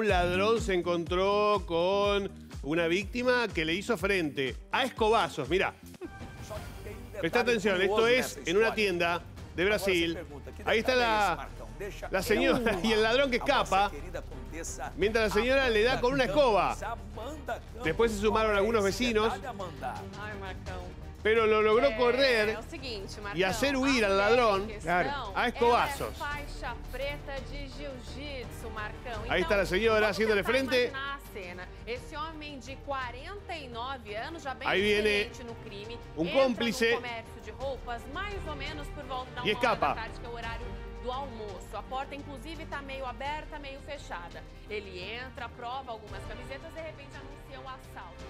un ladrón se encontró con una víctima que le hizo frente a escobazos. Mirá, presta atención, esto es en una tienda de Brasil. Ahí está la, la señora y el ladrón que escapa, mientras la señora le da con una escoba. Después se sumaron algunos vecinos. Pero lo logró É, correr y hacer huir a al ladrón a escobazos. Ahí está la señora haciéndole frente. imaginar a cena. Esse homem de 49 anos, já bem Ahí viene experiente no crime, um entra cúmplice. no comércio de roupas mais ou menos por volta da E uma hora escapa. do almoço. A porta, inclusive, está meio aberta, meio fechada. Ele entra, prova algumas camisetas, de repente anuncia um assalto.